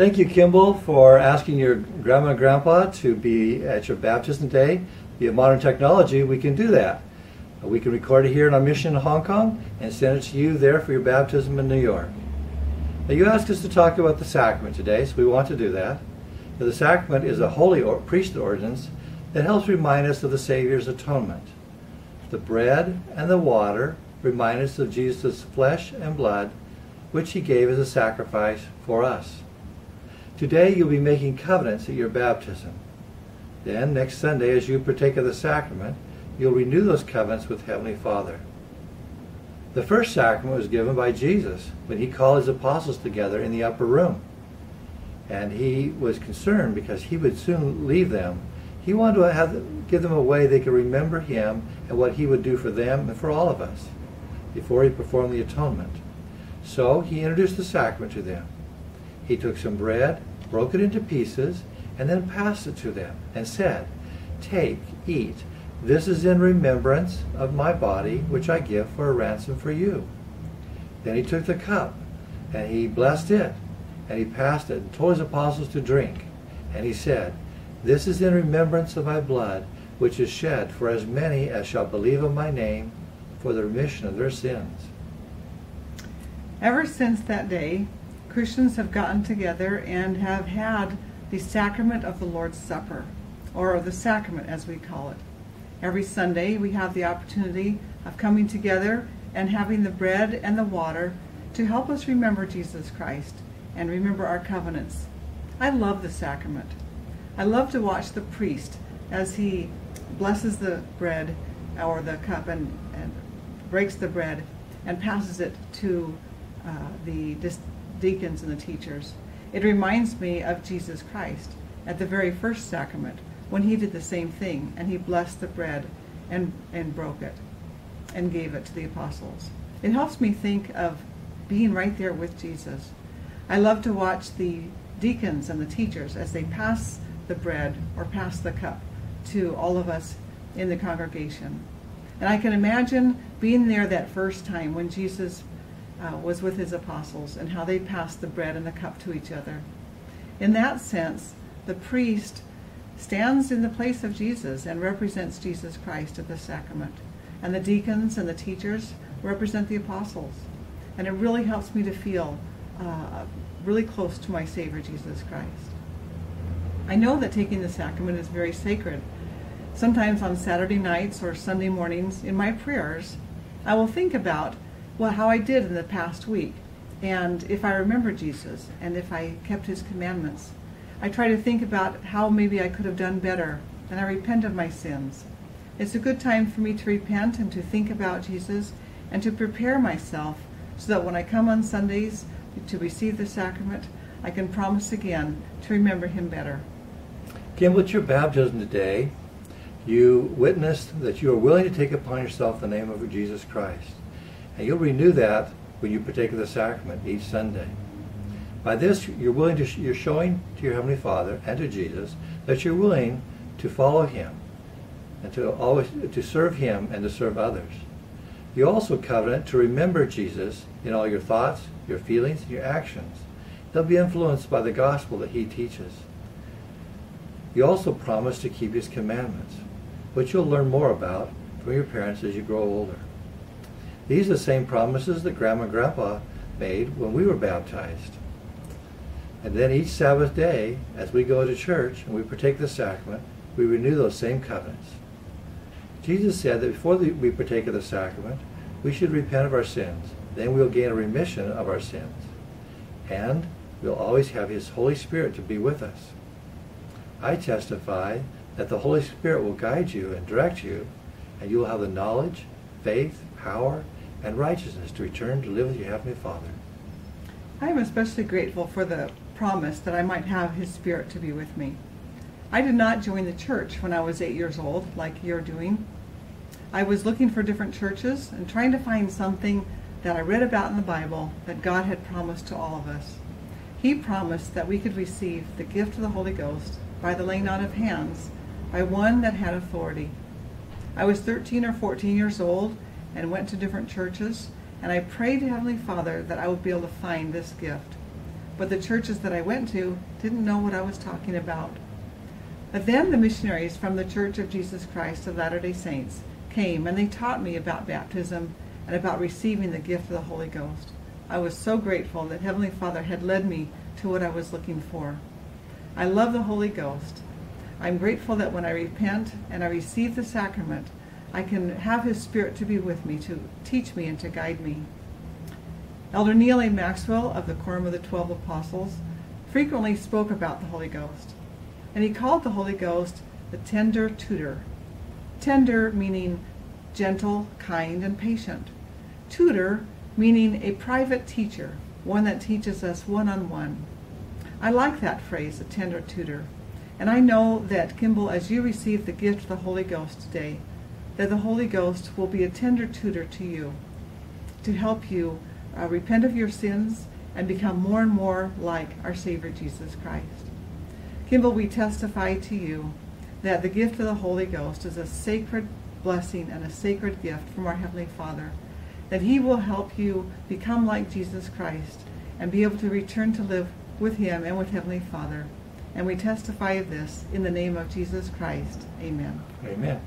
Thank you, Kimball, for asking your grandma and grandpa to be at your baptism day. Via modern technology, we can do that. We can record it here in our mission in Hong Kong and send it to you there for your baptism in New York. Now, you asked us to talk about the sacrament today, so we want to do that. Now, the sacrament is a holy or priesthood ordinance that helps remind us of the Savior's atonement. The bread and the water remind us of Jesus' flesh and blood, which he gave as a sacrifice for us. Today you'll be making covenants at your baptism. Then, next Sunday, as you partake of the sacrament, you'll renew those covenants with Heavenly Father. The first sacrament was given by Jesus when he called his apostles together in the upper room. And he was concerned because he would soon leave them. He wanted to have, give them a way they could remember him and what he would do for them and for all of us before he performed the atonement. So he introduced the sacrament to them. He took some bread broke it into pieces, and then passed it to them, and said, Take, eat. This is in remembrance of my body, which I give for a ransom for you. Then he took the cup, and he blessed it, and he passed it, and told his apostles to drink. And he said, This is in remembrance of my blood, which is shed for as many as shall believe in my name, for the remission of their sins. Ever since that day, Christians have gotten together and have had the sacrament of the Lord's Supper, or the sacrament as we call it. Every Sunday we have the opportunity of coming together and having the bread and the water to help us remember Jesus Christ and remember our covenants. I love the sacrament. I love to watch the priest as he blesses the bread or the cup and, and breaks the bread and passes it to uh, the deacons and the teachers. It reminds me of Jesus Christ at the very first sacrament when he did the same thing and he blessed the bread and, and broke it and gave it to the apostles. It helps me think of being right there with Jesus. I love to watch the deacons and the teachers as they pass the bread or pass the cup to all of us in the congregation. And I can imagine being there that first time when Jesus uh, was with his apostles and how they passed the bread and the cup to each other. In that sense, the priest stands in the place of Jesus and represents Jesus Christ at the sacrament. And the deacons and the teachers represent the apostles. And it really helps me to feel uh, really close to my Savior Jesus Christ. I know that taking the sacrament is very sacred. Sometimes on Saturday nights or Sunday mornings in my prayers, I will think about well, how I did in the past week, and if I remember Jesus, and if I kept his commandments. I try to think about how maybe I could have done better, and I repent of my sins. It's a good time for me to repent and to think about Jesus and to prepare myself so that when I come on Sundays to receive the sacrament, I can promise again to remember him better. Kim, with your baptism today, you witnessed that you are willing to take upon yourself the name of Jesus Christ. And you'll renew that when you partake of the sacrament each Sunday. By this, you're willing to you're showing to your heavenly Father and to Jesus that you're willing to follow Him and to always to serve Him and to serve others. You also covenant to remember Jesus in all your thoughts, your feelings, and your actions. They'll be influenced by the gospel that He teaches. You also promise to keep His commandments, which you'll learn more about from your parents as you grow older. These are the same promises that Grandma and Grandpa made when we were baptized. And then each Sabbath day, as we go to church and we partake the sacrament, we renew those same covenants. Jesus said that before we partake of the sacrament, we should repent of our sins. Then we'll gain a remission of our sins. And we'll always have His Holy Spirit to be with us. I testify that the Holy Spirit will guide you and direct you, and you will have the knowledge, faith, power, and righteousness to return to live with your Heavenly Father. I am especially grateful for the promise that I might have His Spirit to be with me. I did not join the church when I was eight years old, like you're doing. I was looking for different churches and trying to find something that I read about in the Bible that God had promised to all of us. He promised that we could receive the gift of the Holy Ghost by the laying on of hands by one that had authority. I was 13 or 14 years old and went to different churches, and I prayed to Heavenly Father that I would be able to find this gift. but the churches that I went to didn't know what I was talking about. But then the missionaries from the Church of Jesus Christ of Latter-day Saints came and they taught me about baptism and about receiving the gift of the Holy Ghost. I was so grateful that Heavenly Father had led me to what I was looking for. I love the Holy Ghost. I'm grateful that when I repent and I receive the sacrament, I can have His Spirit to be with me, to teach me and to guide me. Elder Neal A. Maxwell of the Quorum of the Twelve Apostles frequently spoke about the Holy Ghost, and he called the Holy Ghost the tender tutor. Tender meaning gentle, kind, and patient. Tutor meaning a private teacher, one that teaches us one on one. I like that phrase, a tender tutor. And I know that, Kimball, as you receive the gift of the Holy Ghost today, that the Holy Ghost will be a tender tutor to you to help you uh, repent of your sins and become more and more like our Savior Jesus Christ. Kimball, we testify to you that the gift of the Holy Ghost is a sacred blessing and a sacred gift from our Heavenly Father, that He will help you become like Jesus Christ and be able to return to live with Him and with Heavenly Father. And we testify of this in the name of Jesus Christ. Amen. Amen.